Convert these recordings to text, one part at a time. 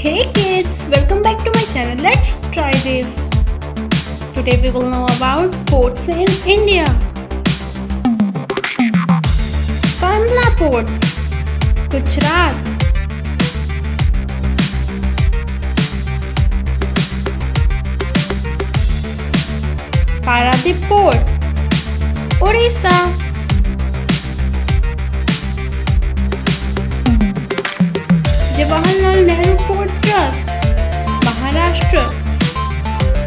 Hey kids, welcome back to my channel. Let's try this. Today we will know about ports in India. Kandla Port, Gujarat. Paradip Port, Odisha. Jawaharlal Nehru Maharashtra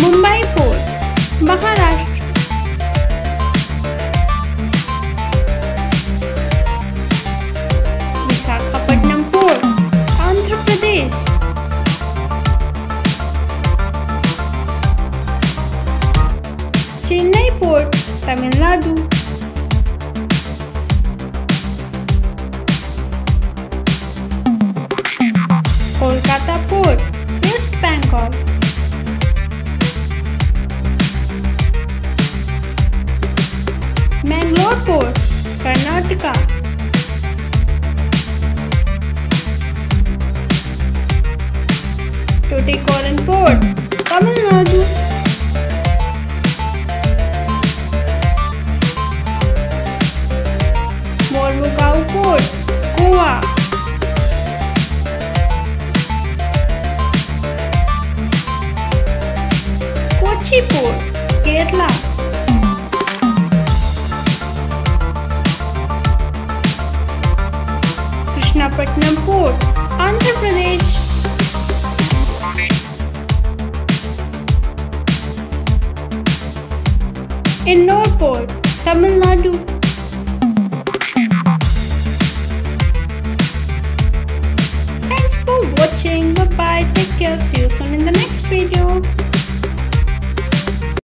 Mumbai port Maharashtra Visakhapatnam port Andhra Pradesh Chennai port Tamil Nadu Port, West Bengal. Mangalore Port, Karnataka. Tuticorin Port, Tamil Nadu. Kochipur, Kerala. Krishnapatnam Port, Andhra Pradesh. Ennore Port, Tamil Nadu.